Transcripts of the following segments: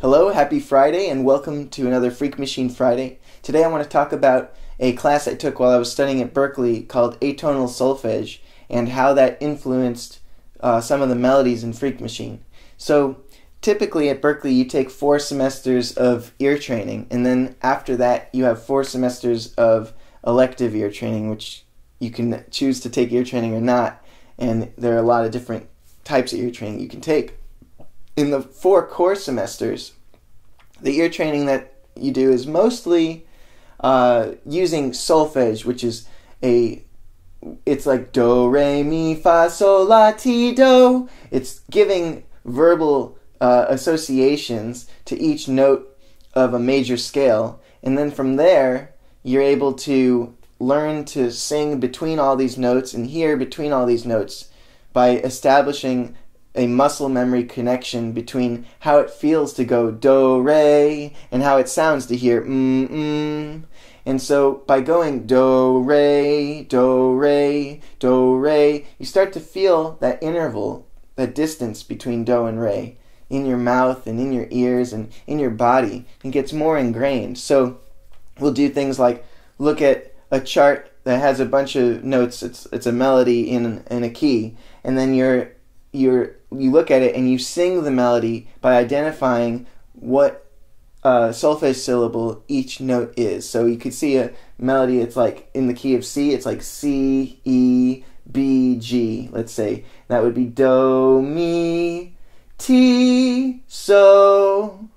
Hello, happy Friday, and welcome to another Freak Machine Friday. Today I want to talk about a class I took while I was studying at Berklee called Atonal Solfege and how that influenced uh, some of the melodies in Freak Machine. So, typically at Berklee, you take four semesters of ear training, and then after that, you have four semesters of elective ear training, which you can choose to take ear training or not, and there are a lot of different types of ear training you can take in the four core semesters, the ear training that you do is mostly uh, using solfege, which is a it's like do re mi fa sol la ti do. It's giving verbal uh, associations to each note of a major scale, and then from there you're able to learn to sing between all these notes and hear between all these notes by establishing a muscle memory connection between how it feels to go do re and how it sounds to hear mm mm. And so by going do re do re do re, you start to feel that interval, that distance between do and re in your mouth and in your ears and in your body. It gets more ingrained. So we'll do things like look at a chart that has a bunch of notes. It's it's a melody in in a key, and then you're you're you look at it and you sing the melody by identifying what uh, solfege syllable each note is. So you could see a melody. It's like in the key of C. It's like C E B G. Let's say that would be do mi ti so.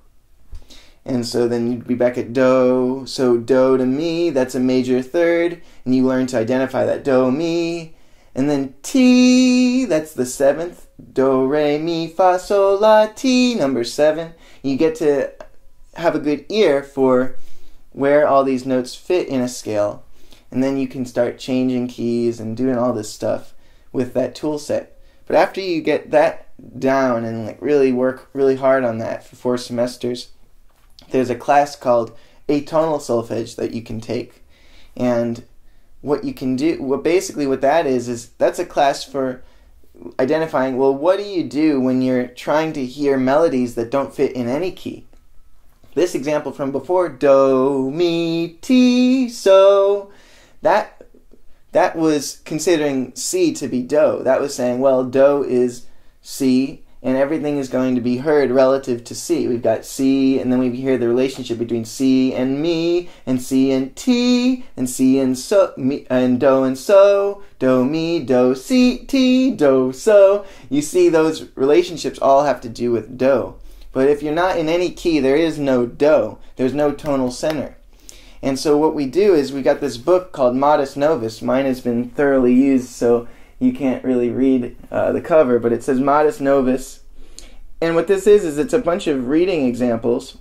And so then you'd be back at do. So do to mi, that's a major third, and you learn to identify that do mi. And then ti, that's the seventh do, re, mi, fa, sol, la, ti, number seven. You get to have a good ear for where all these notes fit in a scale. And then you can start changing keys and doing all this stuff with that tool set. But after you get that down and like really work really hard on that for four semesters, there's a class called atonal solfege that you can take. And what you can do, what basically what that is, is that's a class for identifying, well, what do you do when you're trying to hear melodies that don't fit in any key? This example from before, do, mi, ti, so, that that was considering C to be do. That was saying, well, do is C, and everything is going to be heard relative to C. We've got C, and then we hear the relationship between C and mi, and C and ti, and C and so, me, and Do and So, Do, Mi, Do, Si, Ti, Do, So. You see, those relationships all have to do with Do. But if you're not in any key, there is no Do. There's no tonal center. And so what we do is we got this book called Modus Novus. Mine has been thoroughly used, so you can't really read uh, the cover, but it says Modus Novus. And what this is, is it's a bunch of reading examples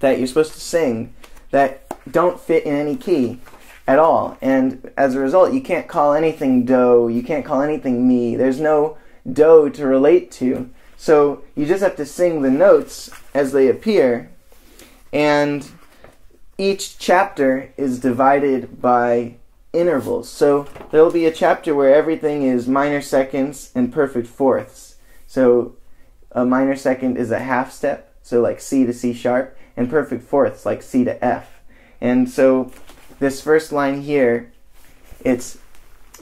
that you're supposed to sing that don't fit in any key at all. And as a result, you can't call anything do, you can't call anything mi. There's no do to relate to. So you just have to sing the notes as they appear. And each chapter is divided by intervals. So there'll be a chapter where everything is minor seconds and perfect fourths. So a minor second is a half step, so like C to C sharp, and perfect fourths like C to F. And so this first line here, it's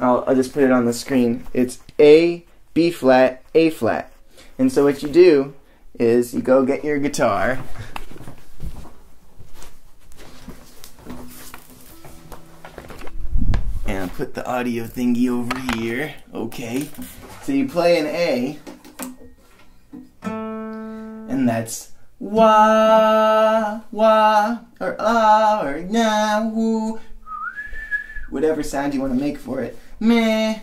I'll, I'll just put it on the screen. It's A, B flat, A flat. And so what you do is you go get your guitar And put the audio thingy over here. Okay. So you play an A. And that's wah, wah, or ah, or na, woo. Whatever sound you want to make for it. Meh.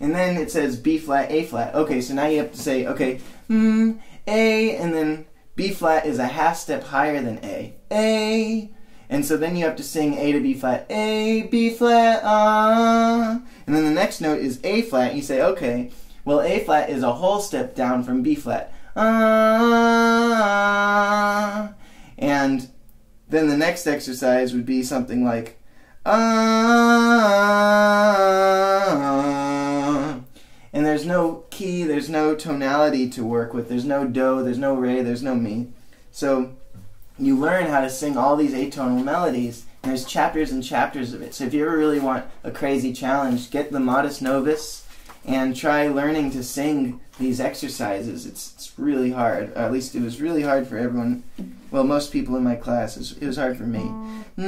And then it says B flat, A flat. Okay, so now you have to say, okay, mm, A, and then B flat is a half step higher than A. A, and so then you have to sing A to B flat, A, B flat, ah. And then the next note is A flat. You say, okay, well, A flat is a whole step down from B flat. Ah. And then the next exercise would be something like, ah. And there's no key, there's no tonality to work with. There's no do, there's no re, there's no mi. So you learn how to sing all these atonal melodies. There's chapters and chapters of it. So if you ever really want a crazy challenge, get the Modus Novus and try learning to sing these exercises. It's, it's really hard. Or at least it was really hard for everyone. Well, most people in my class. It was, hard for me. Na,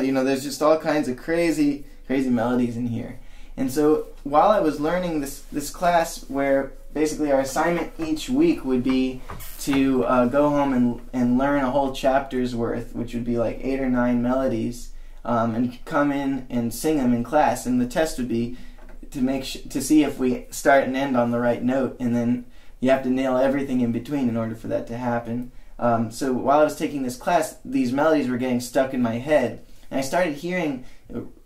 you know, there's just all kinds of crazy, crazy melodies in here. And so while I was learning this this class, where basically our assignment each week would be to uh, go home and and learn a whole chapter's worth, which would be like eight or nine melodies, um, and come in and sing them in class. And the test would be to make to see if we start and end on the right note, and then you have to nail everything in between in order for that to happen. Um, so while I was taking this class, these melodies were getting stuck in my head, and I started hearing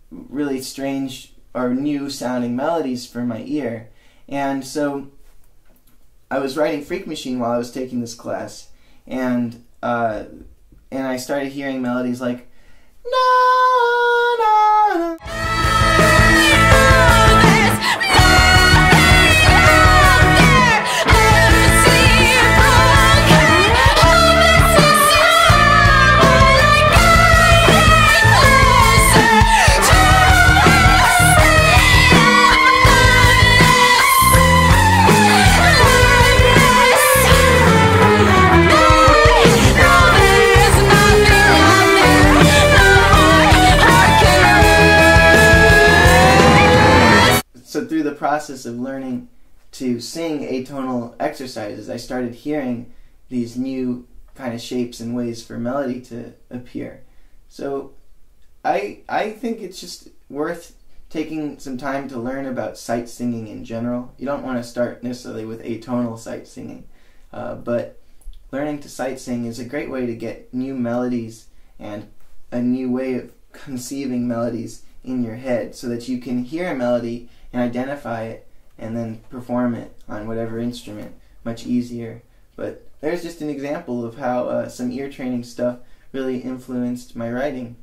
really strange or new sounding melodies for my ear. And so I was writing Freak Machine while I was taking this class, and uh, and I started hearing melodies like na na. na. Through the process of learning to sing atonal exercises, I started hearing these new kind of shapes and ways for melody to appear. So I I think it's just worth taking some time to learn about sight singing in general. You don't want to start necessarily with atonal sight singing, uh, but learning to sight sing is a great way to get new melodies and a new way of conceiving melodies in your head so that you can hear a melody and identify it and then perform it on whatever instrument much easier. But there's just an example of how uh, some ear training stuff really influenced my writing.